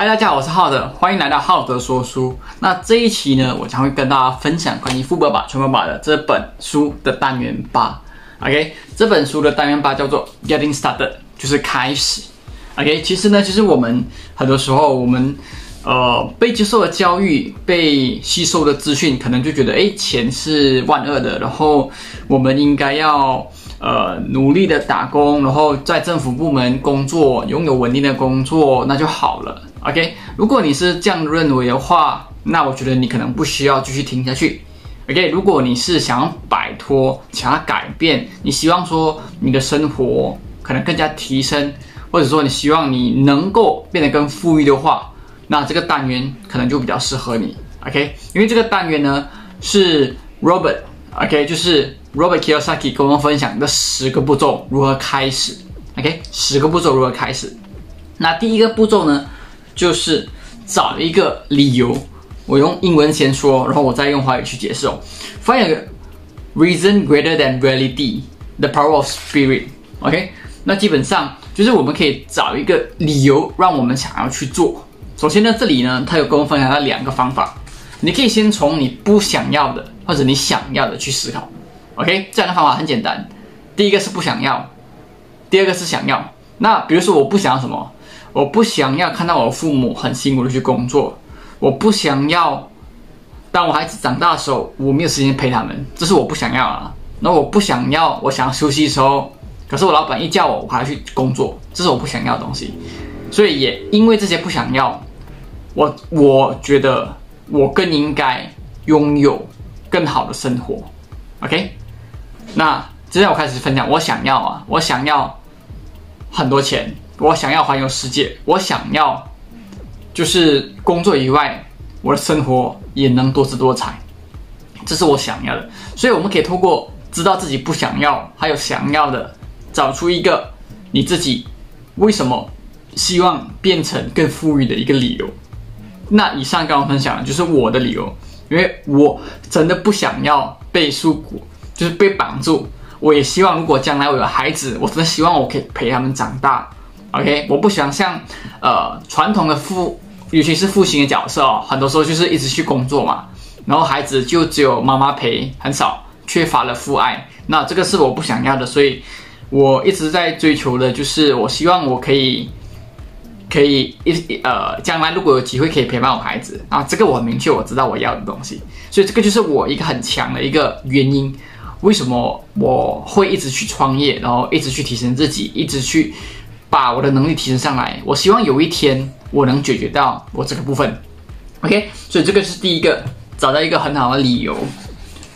嗨，大家好，我是浩德，欢迎来到浩德说书。那这一期呢，我将会跟大家分享关于《富爸爸穷爸爸》的这本书的单元八。OK，这本书的单元八叫做 Getting Started，就是开始。OK，其实呢，其实我们很多时候我们呃被接受的教育、被吸收的资讯，可能就觉得哎，钱是万恶的，然后我们应该要。呃，努力的打工，然后在政府部门工作，拥有稳定的工作，那就好了。OK，如果你是这样认为的话，那我觉得你可能不需要继续听下去。OK，如果你是想要摆脱、想要改变，你希望说你的生活可能更加提升，或者说你希望你能够变得更富裕的话，那这个单元可能就比较适合你。OK，因为这个单元呢是 Robert OK，就是。Robert Kiyosaki 跟我们分享的十个步骤如何开始，OK，十个步骤如何开始。那第一个步骤呢，就是找一个理由。我用英文先说，然后我再用华语去解释哦。Find a reason greater than reality，the power of spirit。OK，那基本上就是我们可以找一个理由，让我们想要去做。首先呢，这里呢，他有跟我分享了两个方法。你可以先从你不想要的或者你想要的去思考。OK，这样的方法很简单。第一个是不想要，第二个是想要。那比如说，我不想要什么？我不想要看到我父母很辛苦的去工作。我不想要，当我孩子长大的时候，我没有时间陪他们，这是我不想要啊。那我不想要，我想要休息的时候，可是我老板一叫我，我还要去工作，这是我不想要的东西。所以也因为这些不想要，我我觉得我更应该拥有更好的生活。OK。那接下来我开始分享，我想要啊，我想要很多钱，我想要环游世界，我想要就是工作以外，我的生活也能多姿多彩，这是我想要的。所以我们可以通过知道自己不想要，还有想要的，找出一个你自己为什么希望变成更富裕的一个理由。那以上刚刚分享的就是我的理由，因为我真的不想要被束缚。就是被绑住，我也希望如果将来我有孩子，我真的希望我可以陪他们长大。OK，我不想像呃传统的父，尤其是父亲的角色哦，很多时候就是一直去工作嘛，然后孩子就只有妈妈陪，很少缺乏了父爱。那这个是我不想要的，所以我一直在追求的，就是我希望我可以可以一呃将来如果有机会可以陪伴我孩子啊，这个我很明确，我知道我要的东西，所以这个就是我一个很强的一个原因。为什么我会一直去创业，然后一直去提升自己，一直去把我的能力提升上来？我希望有一天我能解决到我这个部分。OK，所以这个是第一个，找到一个很好的理由。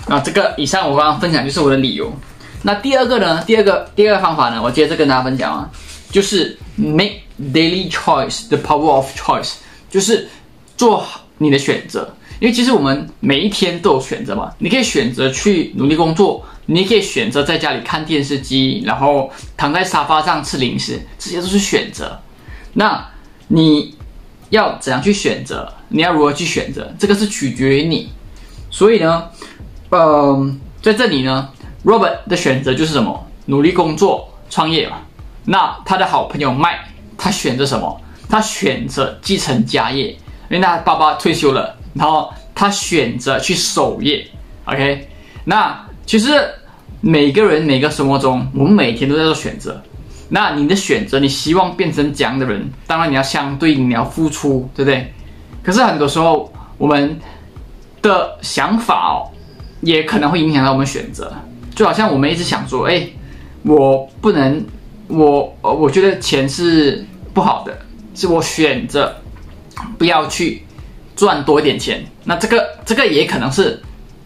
那这个以上我刚刚分享就是我的理由。那第二个呢？第二个第二个方法呢？我接着跟大家分享啊，就是 make daily choice，the power of choice，就是做好你的选择。因为其实我们每一天都有选择嘛，你可以选择去努力工作，你也可以选择在家里看电视机，然后躺在沙发上吃零食，这些都是选择。那你要怎样去选择？你要如何去选择？这个是取决于你。所以呢，嗯，在这里呢，Robert 的选择就是什么？努力工作、创业嘛。那他的好朋友 Mike，他选择什么？他选择继承家业，因为他爸爸退休了。然后他选择去守业，OK？那其实每个人每个生活中，我们每天都在做选择。那你的选择，你希望变成怎样的人？当然你要相对应，你要付出，对不对？可是很多时候，我们的想法哦，也可能会影响到我们选择。就好像我们一直想说，哎，我不能，我呃我觉得钱是不好的，是我选择不要去。赚多一点钱，那这个这个也可能是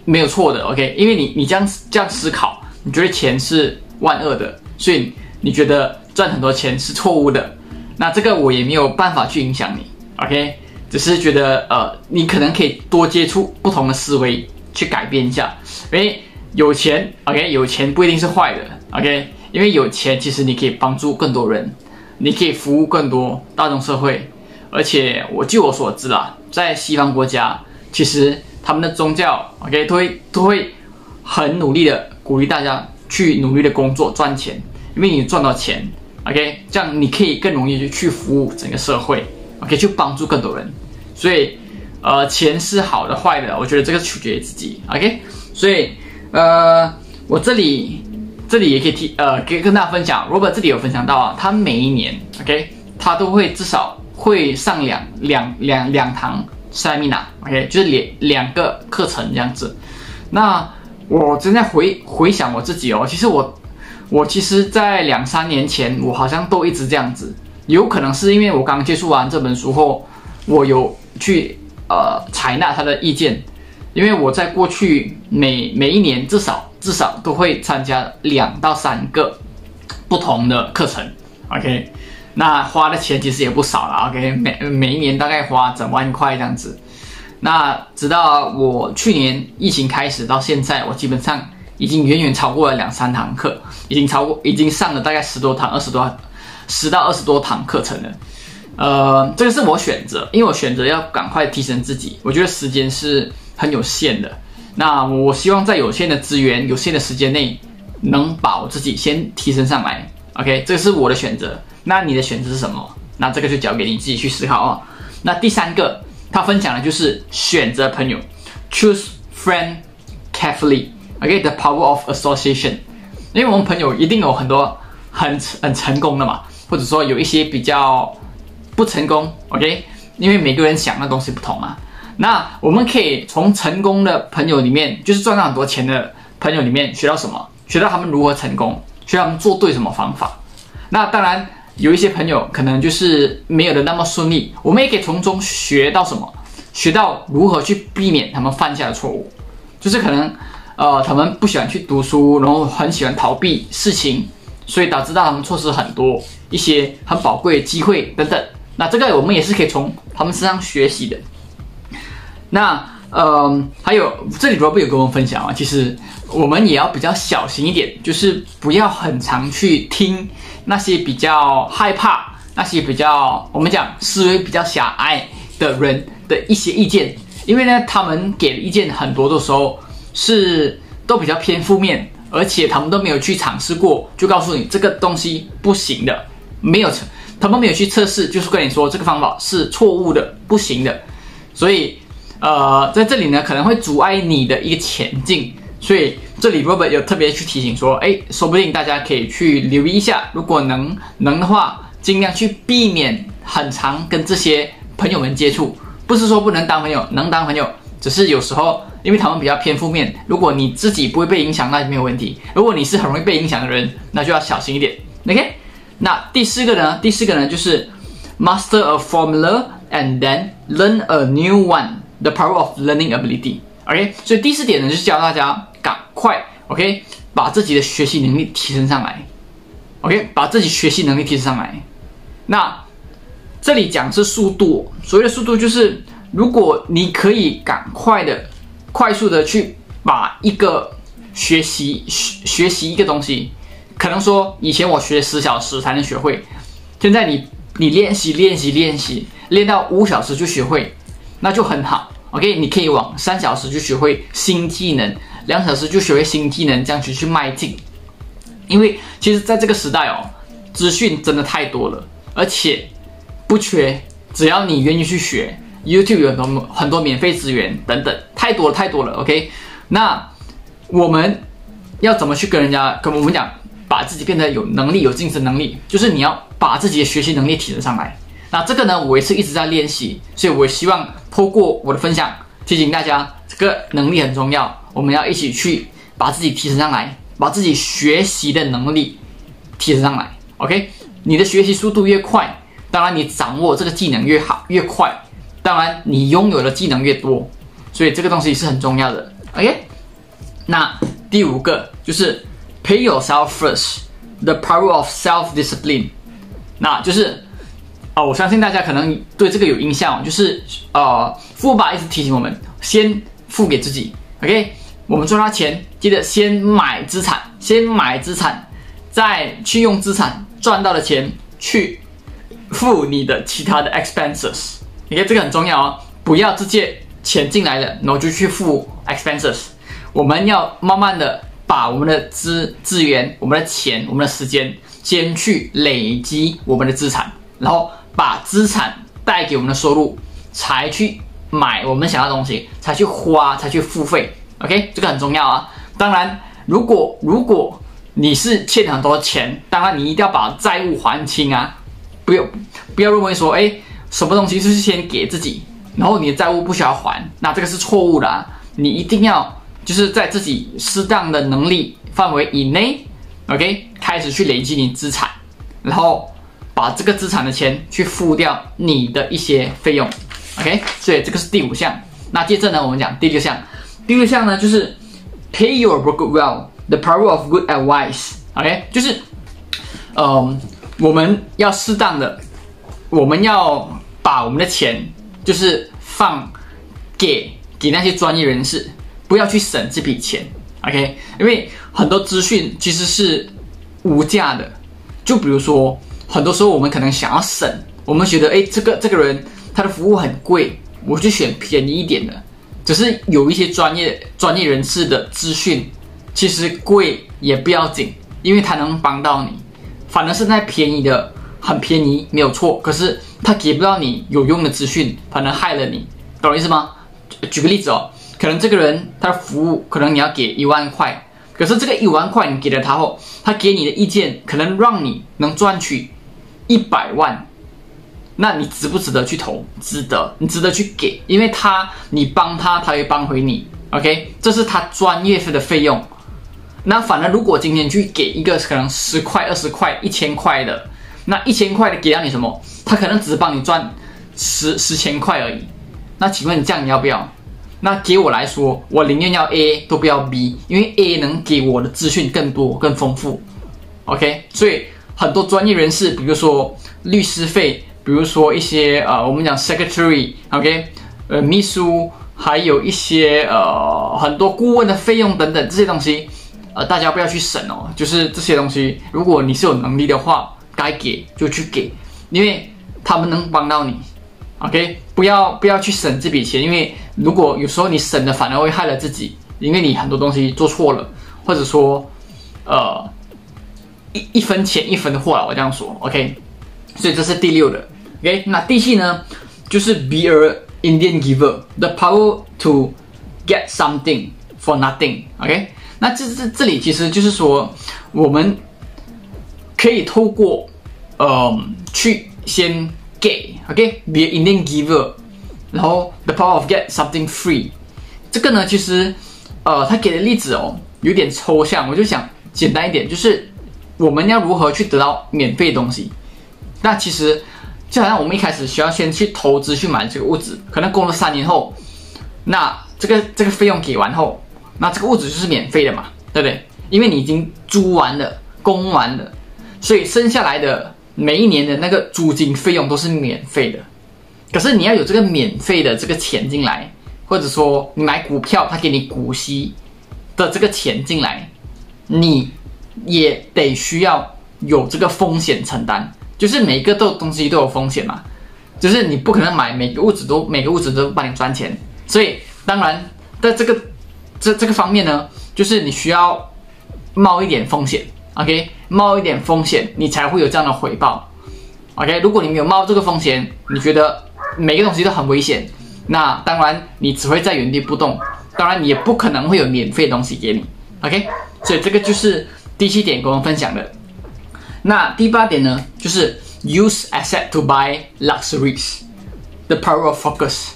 没有错的，OK？因为你你这样这样思考，你觉得钱是万恶的，所以你觉得赚很多钱是错误的，那这个我也没有办法去影响你，OK？只是觉得呃，你可能可以多接触不同的思维，去改变一下，因为有钱，OK？有钱不一定是坏的，OK？因为有钱其实你可以帮助更多人，你可以服务更多大众社会。而且我据我所知啦，在西方国家，其实他们的宗教，OK，都会都会很努力的鼓励大家去努力的工作赚钱，因为你赚到钱，OK，这样你可以更容易去服务整个社会，OK，去帮助更多人。所以，呃，钱是好的坏的，我觉得这个取决于自己，OK。所以，呃，我这里这里也可以提，呃，可以跟大家分享，Robert 这里有分享到啊，他每一年，OK，他都会至少会上两两两两堂 Seminar，OK，就是两两个课程这样子。那我正在回回想我自己哦，其实我我其实，在两三年前，我好像都一直这样子，有可能是因为我刚接触完这本书后，我有去呃采纳他的意见。因为我在过去每每一年至少至少都会参加两到三个不同的课程，OK，那花的钱其实也不少了，OK，每每一年大概花整万块这样子。那直到我去年疫情开始到现在，我基本上已经远远超过了两三堂课，已经超过已经上了大概十多堂、二十多十到二十多堂课程了。呃，这个是我选择，因为我选择要赶快提升自己，我觉得时间是。很有限的，那我希望在有限的资源、有限的时间内，能把我自己先提升上来。OK，这是我的选择。那你的选择是什么？那这个就交给你自己去思考哦。那第三个，他分享的就是选择朋友，choose friend carefully。OK，the power of association。因为我们朋友一定有很多很很成功的嘛，或者说有一些比较不成功。OK，因为每个人想的东西不同嘛。那我们可以从成功的朋友里面，就是赚到很多钱的朋友里面学到什么？学到他们如何成功，学到他们做对什么方法。那当然有一些朋友可能就是没有的那么顺利，我们也可以从中学到什么？学到如何去避免他们犯下的错误。就是可能呃他们不喜欢去读书，然后很喜欢逃避事情，所以导致到他们错失很多一些很宝贵的机会等等。那这个我们也是可以从他们身上学习的。那呃，还有这里 r o b 有跟我们分享啊，其实我们也要比较小心一点，就是不要很常去听那些比较害怕、那些比较我们讲思维比较狭隘的人的一些意见，因为呢，他们给的意见很多的时候是都比较偏负面，而且他们都没有去尝试过，就告诉你这个东西不行的，没有测，他们没有去测试，就是跟你说这个方法是错误的、不行的，所以。呃，在这里呢，可能会阻碍你的一个前进，所以这里 Robert 有特别去提醒说，哎，说不定大家可以去留意一下，如果能能的话，尽量去避免很长跟这些朋友们接触，不是说不能当朋友，能当朋友，只是有时候因为他们比较偏负面，如果你自己不会被影响，那就没有问题；如果你是很容易被影响的人，那就要小心一点。OK，那第四个呢？第四个呢，就是 master a formula and then learn a new one。The power of learning ability，OK，所以第四点呢，就是教大家赶快，OK，把自己的学习能力提升上来，OK，把自己学习能力提升上来。那这里讲是速度，所谓的速度就是，如果你可以赶快的、快速的去把一个学习学学习一个东西，可能说以前我学十小时才能学会，现在你你练习练习练习，练到五小时就学会。那就很好，OK，你可以往三小时就学会新技能，两小时就学会新技能，这样子去迈进。因为其实在这个时代哦，资讯真的太多了，而且不缺，只要你愿意去学，YouTube 有很多很多免费资源等等，太多了太多了，OK。那我们要怎么去跟人家跟我们讲，把自己变得有能力、有竞争能力，就是你要把自己的学习能力提升上来。那这个呢，我也是一直在练习，所以我希望透过我的分享提醒大家，这个能力很重要，我们要一起去把自己提升上来，把自己学习的能力提升上来。OK，你的学习速度越快，当然你掌握这个技能越好越快，当然你拥有的技能越多，所以这个东西是很重要的。OK，那第五个就是 Pay yourself first，the power of self discipline，那就是。啊，我相信大家可能对这个有印象，就是呃，富爸一直提醒我们，先付给自己，OK？我们赚到钱，记得先买资产，先买资产，再去用资产赚到的钱去付你的其他的 expenses。你看这个很重要哦，不要直接钱进来了，然后就去付 expenses。我们要慢慢的把我们的资资源、我们的钱、我们的时间，先去累积我们的资产，然后。把资产带给我们的收入，才去买我们想要的东西，才去花，才去付费。OK，这个很重要啊。当然，如果如果你是欠很多钱，当然你一定要把债务还清啊。不要不要认为说，哎，什么东西就是先给自己，然后你的债务不需要还，那这个是错误的啊。你一定要就是在自己适当的能力范围以内，OK，开始去累积你资产，然后把这个资产的钱去付掉你的一些费用，OK。所以这个是第五项。那接着呢，我们讲第六项。第六项呢，就是 pay your broker well，the power of good advice。OK，就是，嗯，我们要适当的，我们要把我们的钱就是放给给那些专业人士，不要去省这笔钱。OK，因为很多资讯其实是无价的。就比如说，很多时候我们可能想要省，我们觉得哎，这个这个人他的服务很贵，我就选便宜一点的。只是有一些专业专业人士的资讯，其实贵也不要紧，因为他能帮到你。反而是那便宜的很便宜没有错，可是他给不到你有用的资讯，反而害了你，懂我意思吗？举个例子哦，可能这个人他的服务可能你要给一万块，可是这个一万块你给了他后，他给你的意见可能让你能赚取一百万。那你值不值得去投？值得，你值得去给，因为他你帮他，他会帮回你。OK，这是他专业费的费用。那反而如果今天去给一个可能十块、二十块、一千块的，那一千块的给到你什么？他可能只帮你赚十十千块而已。那请问你这样你要不要？那给我来说，我宁愿要 A 都不要 B，因为 A 能给我的资讯更多、更丰富。OK，所以很多专业人士，比如说律师费。比如说一些呃，我们讲 secretary，OK，呃，秘书，还有一些呃，很多顾问的费用等等这些东西，呃，大家不要去省哦。就是这些东西，如果你是有能力的话，该给就去给，因为他们能帮到你，OK，不要不要去省这笔钱，因为如果有时候你省的反而会害了自己，因为你很多东西做错了，或者说呃一一分钱一分货了，我这样说，OK，所以这是第六的。OK，那第七呢，就是 be a Indian giver，the power to get something for nothing。OK，那这这这里其实就是说，我们可以透过呃去先给，OK，be a Indian giver，然后 the power of get something free。这个呢，其实呃他给的例子哦有点抽象，我就想简单一点，就是我们要如何去得到免费东西？那其实。就好像我们一开始需要先去投资去买这个物质，可能供了三年后，那这个这个费用给完后，那这个物质就是免费的嘛，对不对？因为你已经租完了、供完了，所以剩下来的每一年的那个租金费用都是免费的。可是你要有这个免费的这个钱进来，或者说你买股票，他给你股息的这个钱进来，你也得需要有这个风险承担。就是每个都东西都有风险嘛，就是你不可能买每个物质都每个物质都帮你赚钱，所以当然在这个这这个方面呢，就是你需要冒一点风险，OK，冒一点风险你才会有这样的回报，OK，如果你没有冒这个风险，你觉得每个东西都很危险，那当然你只会在原地不动，当然你也不可能会有免费东西给你，OK，所以这个就是第七点跟我们分享的。那第八点呢，就是 use asset to buy luxuries，the power of focus。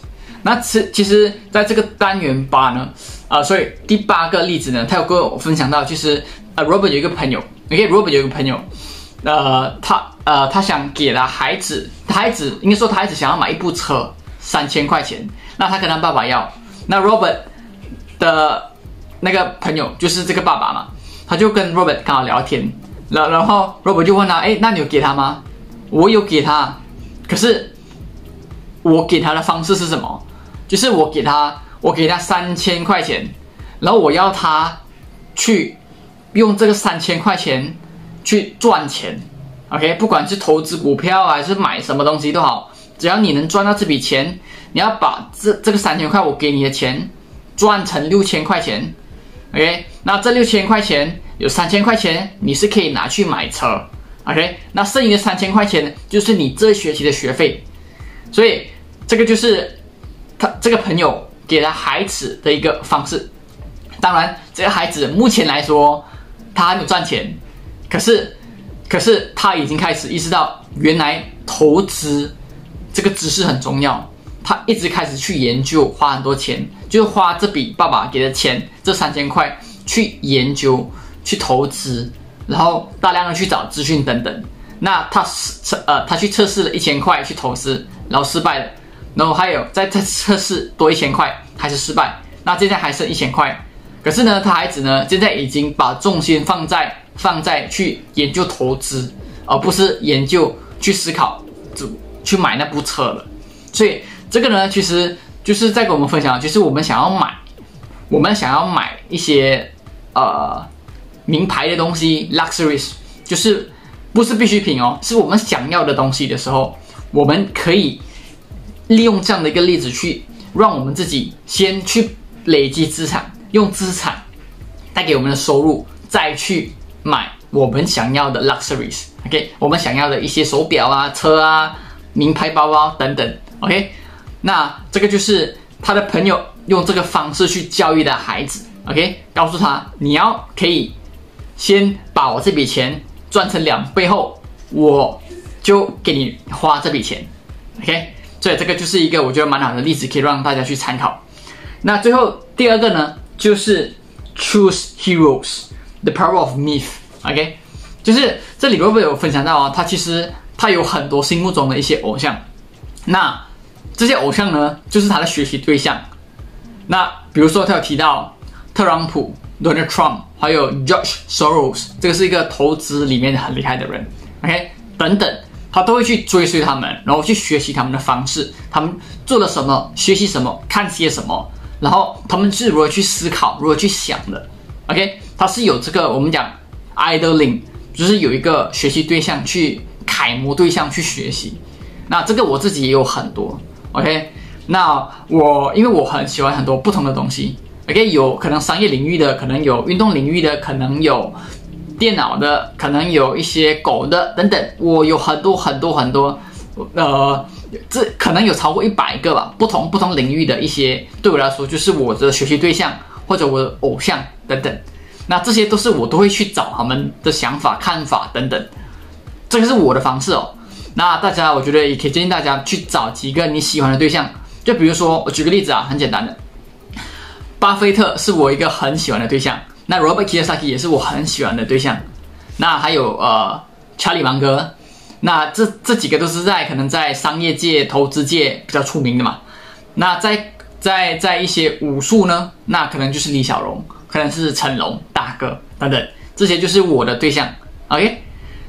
那其其实在这个单元八呢，啊，所以第八个例子呢，他有跟我分享到，就是呃，Robert 有一个朋友，OK，Robert 有一个朋友，呃，他呃，他想给了孩子，他孩子应该说他孩子想要买一部车，三千块钱，那他跟他爸爸要，那 Robert 的那个朋友就是这个爸爸嘛，他就跟 Robert 刚好聊天。然然后 Robert 就问他，哎，那你有给他吗？我有给他，可是我给他的方式是什么？就是我给他，我给他三千块钱，然后我要他去用这个三千块钱去赚钱，OK？不管是投资股票还是买什么东西都好，只要你能赚到这笔钱，你要把这这个三千块我给你的钱赚成六千块钱，OK？那这六千块钱。有三千块钱，你是可以拿去买车，OK？那剩余的三千块钱就是你这学期的学费。所以这个就是他这个朋友给他孩子的一个方式。当然，这个孩子目前来说他还没有赚钱，可是可是他已经开始意识到，原来投资这个知识很重要。他一直开始去研究，花很多钱，就花这笔爸爸给的钱，这三千块去研究、去投资，然后大量的去找资讯等等。那他测呃，他去测试了一千块去投资，然后失败了，然后还有再再测试多一千块，还是失败。那现在还剩一千块，可是呢，他孩子呢，现在已经把重心放在放在去研究投资，而不是研究去思考，就去买那部车了。所以。这个呢，其实就是在跟我们分享，就是我们想要买，我们想要买一些呃名牌的东西，luxuries，就是不是必需品哦，是我们想要的东西的时候，我们可以利用这样的一个例子去让我们自己先去累积资产，用资产带给我们的收入，再去买我们想要的 luxuries，OK，我们想要的一些手表啊、车啊、名牌包包等等，OK。那这个就是他的朋友用这个方式去教育的孩子，OK，告诉他你要可以先把我这笔钱赚成两倍后，我就给你花这笔钱，OK，所以这个就是一个我觉得蛮好的例子，可以让大家去参考。那最后第二个呢，就是 Choose Heroes，The Power of Myth，OK，就是这里会不会有分享到啊？他其实他有很多心目中的一些偶像，那。这些偶像呢，就是他的学习对象。那比如说，他有提到特朗普 （Donald Trump），还有 George Soros，这个是一个投资里面很厉害的人。OK，等等，他都会去追随他们，然后去学习他们的方式，他们做了什么，学习什么，看些什么，然后他们是如何去思考，如何去想的。OK，他是有这个我们讲 idling，就是有一个学习对象去楷模对象去学习。那这个我自己也有很多。OK，那我因为我很喜欢很多不同的东西，OK，有可能商业领域的，可能有运动领域的，可能有电脑的，可能有一些狗的等等，我有很多很多很多，呃，这可能有超过一百个吧，不同不同领域的一些，对我来说就是我的学习对象或者我的偶像等等，那这些都是我都会去找他们的想法、看法等等，这个是我的方式哦。那大家，我觉得也可以建议大家去找几个你喜欢的对象，就比如说，我举个例子啊，很简单的，巴菲特是我一个很喜欢的对象，那 Robert Kiyosaki 也是我很喜欢的对象，那还有呃，查理芒格，那这这几个都是在可能在商业界、投资界比较出名的嘛。那在在在一些武术呢，那可能就是李小龙，可能是成龙大哥等等，这些就是我的对象。OK，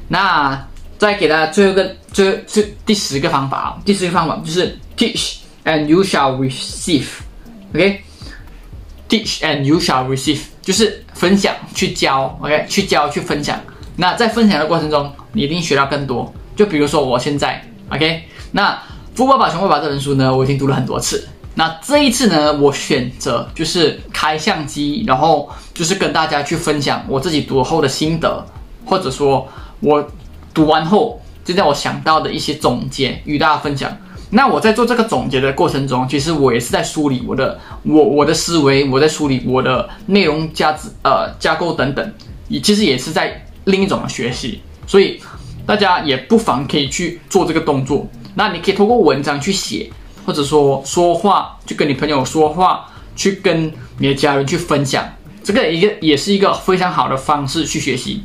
那。再给大家最后一个，最最第十个方法啊，第十个方法就是 teach and you shall receive，OK，teach and you shall receive 就是分享去教，OK，去教去分享。那在分享的过程中，你一定学到更多。就比如说我现在，OK，那《富爸爸穷爸爸》这本书呢，我已经读了很多次。那这一次呢，我选择就是开相机，然后就是跟大家去分享我自己读后的心得，或者说我。读完后，就在我想到的一些总结与大家分享。那我在做这个总结的过程中，其实我也是在梳理我的我我的思维，我在梳理我的内容价值呃架构等等，也其实也是在另一种的学习。所以大家也不妨可以去做这个动作。那你可以通过文章去写，或者说说话，去跟你朋友说话，去跟你的家人去分享，这个一个也是一个非常好的方式去学习。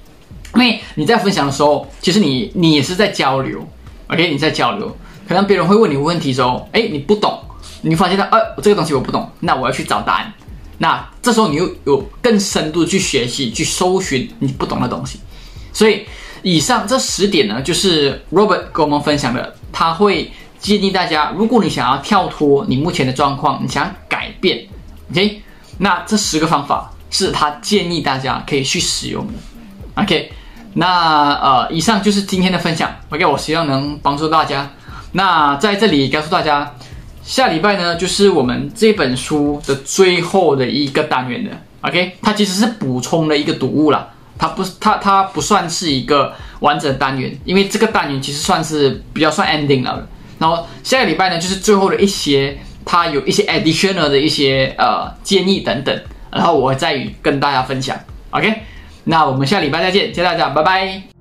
因为你在分享的时候，其实你你也是在交流，OK？你在交流，可能别人会问你问题的时候，哎，你不懂，你发现到，呃，这个东西我不懂，那我要去找答案。那这时候你又有更深度去学习，去搜寻你不懂的东西。所以以上这十点呢，就是 Robert 跟我们分享的，他会建议大家，如果你想要跳脱你目前的状况，你想改变，OK？那这十个方法是他建议大家可以去使用的，OK？那呃，以上就是今天的分享，OK，我希望能帮助大家。那在这里告诉大家，下礼拜呢就是我们这本书的最后的一个单元的，OK，它其实是补充的一个读物了，它不是它它不算是一个完整的单元，因为这个单元其实算是比较算 ending 了，然后下个礼拜呢，就是最后的一些，它有一些 additional 的一些呃建议等等，然后我再跟大家分享。OK，那我们下礼拜再见，谢谢大家，拜拜。